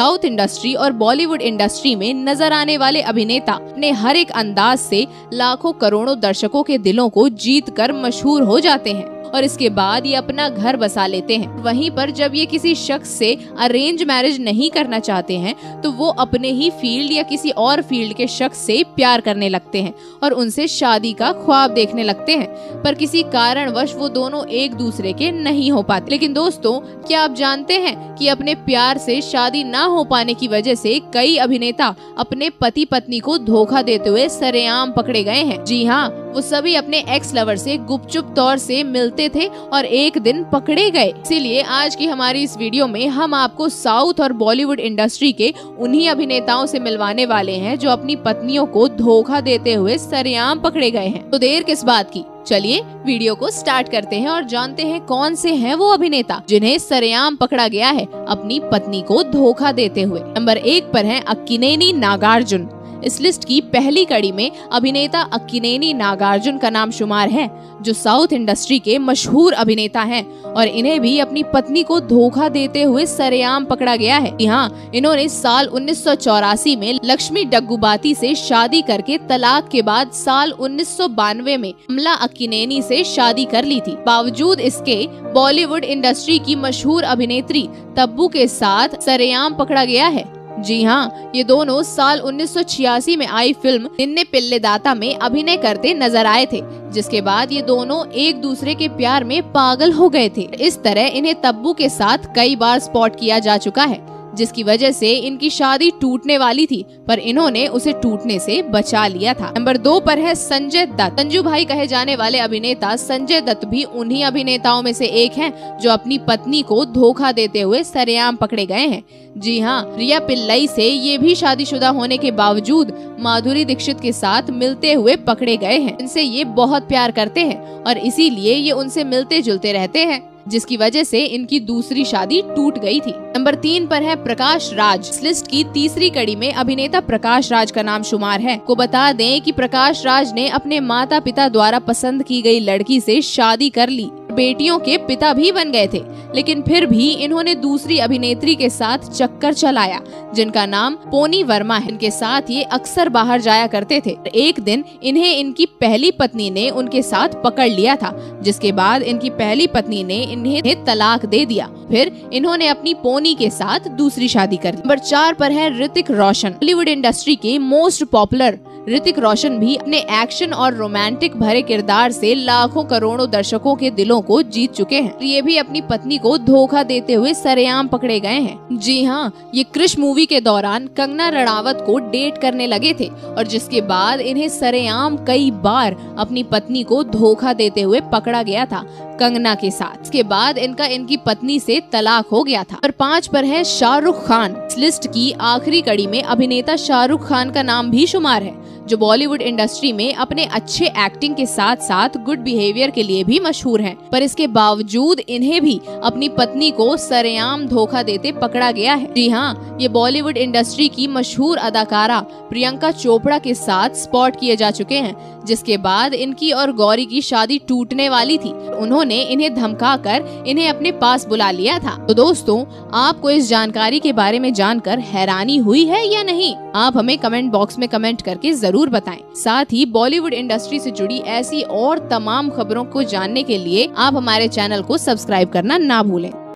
South industry और Bollywood industry में नज़र आने वाले अभिनेता ने हर एक अंदाज से लाखों करोड़ों दर्शकों के दिलों को जीत कर मशहूर हो जाते हैं। और इसके बाद ये अपना घर बसा लेते हैं। वहीं पर जब ये किसी शख्स से अरेंज मैरिज नहीं करना चाहते हैं तो वो अपने ही फ़ील्ड या किसी और फ़ील्ड के शख्स से प्यार करने लगते हैं और उनसे शादी का ख्वाब देखने लगते हैं। पर किसी कारणवश वो दोनों एक दूसरे के नहीं हो पाते। लेकिन दोस्तों, क्या आप जानते हैं कि अपने प्यार से शादी ना हो पाने की वजह से कई अभिनेता अपने पति पत्नी को धोखा देते हुए सरेआम पकड़े गए हैं? जी हाँ वो सभी अपने एक्स लवर से गुपचुप तौर से मिलते थे और एक दिन पकड़े गए। इसीलिए आज की हमारी इस वीडियो में हम आपको साउथ और बॉलीवुड इंडस्ट्री के उन्हीं अभिनेताओं से मिलवाने वाले हैं जो अपनी पत्नियों को धोखा देते हुए सरेआम पकड़े गए हैं। तो देर किस बात की? चलिए वीडियो को स्टार्ट करते हैं और जानते हैं कौन से हैं वो अभिनेता जिन्हें सरेआम पकड़ा गया है अपनी पत्नी को धोखा देते हुए। नंबर एक पर है अक्किनेनी नागार्जुन। इस लिस्ट की पहली कड़ी में अभिनेता अक्किनेनी नागार्जुन का नाम शुमार है, जो साउथ इंडस्ट्री के मशहूर अभिनेता हैं और इन्हें भी अपनी पत्नी को धोखा देते हुए सरेआम पकड़ा गया है। यहाँ इन्होंने साल उन्नीस सौ चौरासी में लक्ष्मी डग्गुबाती से शादी करके तलाक के बाद साल उन्नीस सौ बानवे में अमला अक्किनेनी से शादी कर ली थी। बावजूद इसके, बॉलीवुड इंडस्ट्री की मशहूर अभिनेत्री तब्बू के साथ सरेआम पकड़ा गया है। जी हाँ ये दोनों साल 1986 में आई फ़िल्म निन्ने पिल्ले दाता में अभिनय करते नज़र आए थे, जिसके बाद ये दोनों एक दूसरे के प्यार में पागल हो गए थे। इस तरह इन्हें तब्बू के साथ कई बार स्पॉट किया जा चुका है। जिसकी वजह से इनकी शादी टूटने वाली थी, पर इन्होंने उसे टूटने से बचा लिया था। नंबर दो पर है संजय दत्त। संजू भाई कहे जाने वाले अभिनेता संजय दत्त भी उन्हीं अभिनेताओं में से एक हैं, जो अपनी पत्नी को धोखा देते हुए सरेआम पकड़े गए हैं। जी हाँ रिया पिल्लई से ये भी शादीशुदा होने के बावजूद माधुरी दीक्षित के साथ मिलते हुए पकड़े गए हैं। इनसे ये बहुत प्यार करते हैं और इसीलिए ये उनसे मिलते जुलते रहते हैं। जिसकी वजह से इनकी दूसरी शादी टूट गई थी। नंबर तीन पर है प्रकाश राज। लिस्ट की तीसरी कड़ी में अभिनेता प्रकाश राज का नाम शुमार है। को बता दें कि प्रकाश राज ने अपने माता पिता द्वारा पसंद की गई लड़की से शादी कर ली। बेटियों के पिता भी बन गए थे, लेकिन फिर भी इन्होंने दूसरी अभिनेत्री के साथ चक्कर चलाया, जिनका नाम पोनी वर्मा है। इनके साथ ये अक्सर बाहर जाया करते थे। एक दिन इन्हें इनकी पहली पत्नी ने उनके साथ पकड़ लिया था, जिसके बाद इनकी पहली पत्नी ने इन्हें तलाक दे दिया। फिर इन्होंने अपनी पोनी के साथ दूसरी शादी कर नंबर चार पर है ऋतिक रोशन। बॉलीवुड इंडस्ट्री के मोस्ट पॉपुलर ऋतिक रोशन भी अपने एक्शन और रोमांटिक भरे किरदार से लाखों करोड़ों दर्शकों के दिलों को जीत चुके हैं। ये भी अपनी पत्नी को धोखा देते हुए सरेआम पकड़े गए हैं। जी हाँ ये क्रिश मूवी के दौरान कंगना रणावत को डेट करने लगे थे और जिसके बाद इन्हें सरेआम कई बार अपनी पत्नी को धोखा देते हुए पकड़ा गया था कंगना के साथ। इसके बाद इनका, इनकी पत्नी से तलाक हो गया था। और पाँच पर है शाहरुख खान। इस लिस्ट की आखिरी कड़ी में अभिनेता शाहरुख खान का नाम भी शुमार है। जो बॉलीवुड इंडस्ट्री में अपने अच्छे एक्टिंग के साथ साथ गुड बिहेवियर के लिए भी मशहूर हैं। पर इसके बावजूद इन्हें भी अपनी पत्नी को सरेआम धोखा देते पकड़ा गया है। जी हाँ ये बॉलीवुड इंडस्ट्री की मशहूर अदाकारा प्रियंका चोपड़ा के साथ स्पॉट किए जा चुके हैं, जिसके बाद इनकी और गौरी की शादी टूटने वाली थी। उन्होंने इन्हें धमका कर इन्हें अपने पास बुला लिया था। तो दोस्तों, आपको इस जानकारी के बारे में जानकर हैरानी हुई है या नहीं? आप हमें कमेंट बॉक्स में कमेंट करके ज़रूर बताएँ। साथ ही बॉलीवुड इंडस्ट्री से जुड़ी ऐसी और तमाम खबरों को जानने के लिए आप हमारे चैनल को सब्सक्राइब करना ना भूलें।